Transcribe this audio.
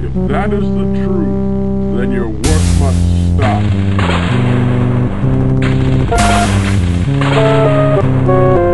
If that is the truth, then your work must stop.